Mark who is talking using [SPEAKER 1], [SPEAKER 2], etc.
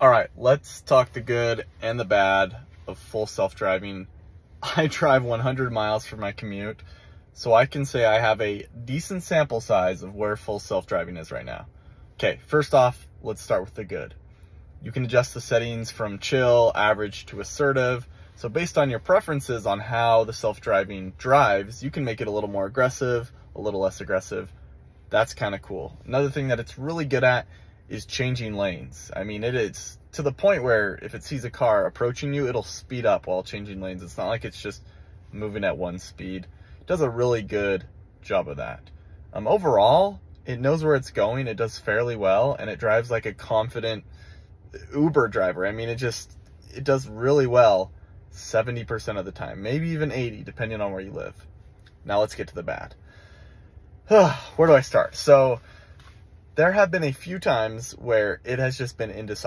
[SPEAKER 1] All right, let's talk the good and the bad of full self-driving. I drive 100 miles for my commute, so I can say I have a decent sample size of where full self-driving is right now. Okay, first off, let's start with the good. You can adjust the settings from chill, average to assertive. So based on your preferences on how the self-driving drives, you can make it a little more aggressive, a little less aggressive. That's kind of cool. Another thing that it's really good at is changing lanes. I mean, it is to the point where if it sees a car approaching you, it'll speed up while changing lanes. It's not like it's just moving at one speed. It does a really good job of that. Um, overall, it knows where it's going. It does fairly well, and it drives like a confident Uber driver. I mean, it just it does really well 70% of the time, maybe even 80, depending on where you live. Now let's get to the bad. where do I start? So there have been a few times where it has just been indecisive.